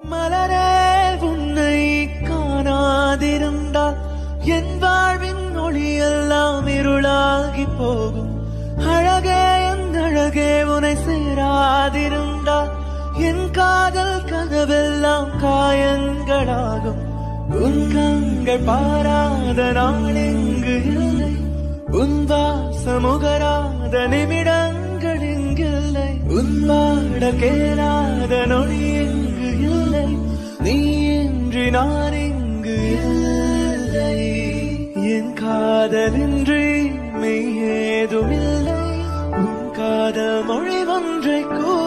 மலரே உன்னை காணாதிருந்தால் என் வாழ்வின் ஒளியெல்லாம் இருளாகி போகும். அழகே என் அழகே உன்னை சேராதிருந்தால் என் காதல் கனவெல்லாம் காயங்களாகும். உன் கண்கள் பாராத நாளெங்கு இல்லை. உன் வாசமுகராத நிமிடங்கள் எங்கில்லை உன் கேளாத நொழி நீ இன்றி நான் இங்கு இல்லை. என் காதலின்றி மெய் ஏதுமில்லை உன் காதல் மொழி ஒன்றை கூ